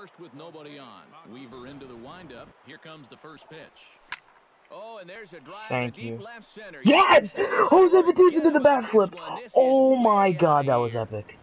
first with nobody on. Weaver into the windup. Here comes the first pitch. Oh, and there's a drive Thank to deep you. left center. Yes! Jose Bautista did the backflip. Oh my god, that was epic.